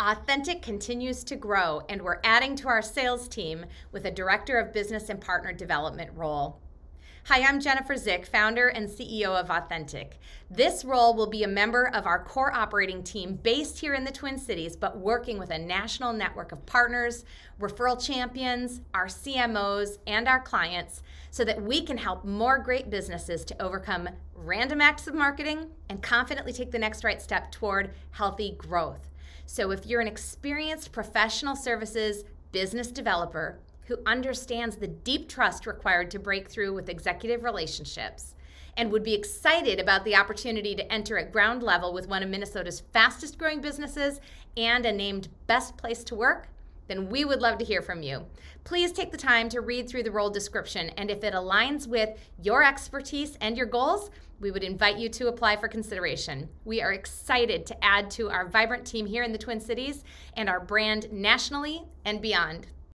Authentic continues to grow, and we're adding to our sales team with a Director of Business and Partner Development role. Hi, I'm Jennifer Zick, founder and CEO of Authentic. This role will be a member of our core operating team based here in the Twin Cities, but working with a national network of partners, referral champions, our CMOs, and our clients so that we can help more great businesses to overcome random acts of marketing and confidently take the next right step toward healthy growth. So, if you're an experienced professional services business developer who understands the deep trust required to break through with executive relationships and would be excited about the opportunity to enter at ground level with one of Minnesota's fastest growing businesses and a named best place to work, then we would love to hear from you. Please take the time to read through the role description, and if it aligns with your expertise and your goals, we would invite you to apply for consideration. We are excited to add to our vibrant team here in the Twin Cities and our brand nationally and beyond.